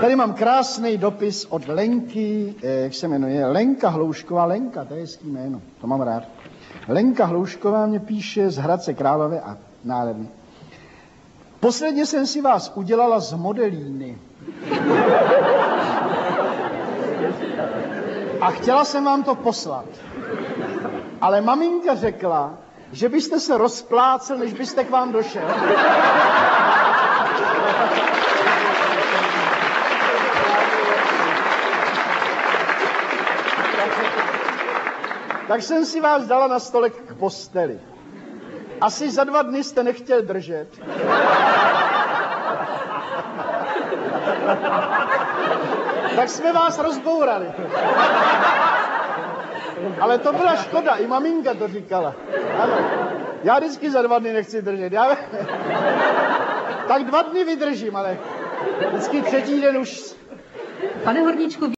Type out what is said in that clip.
Tady mám krásný dopis od Lenky, eh, jak se jmenuje, Lenka Hloušková. Lenka, to je hezký jméno, to mám rád. Lenka Hloušková mě píše z Hradce Králové a nádherný. Posledně jsem si vás udělala z modelíny. A chtěla jsem vám to poslat. Ale maminka řekla, že byste se rozplácel, než byste k vám došel. Tak jsem si vás dala na stolek k posteli. Asi za dva dny jste nechtěl držet. tak jsme vás rozbourali. Ale to byla škoda, i maminka to říkala. Ano. Já vždycky za dva dny nechci držet. Já... tak dva dny vydržím, ale vždycky třetí den už... Pane Horníčku,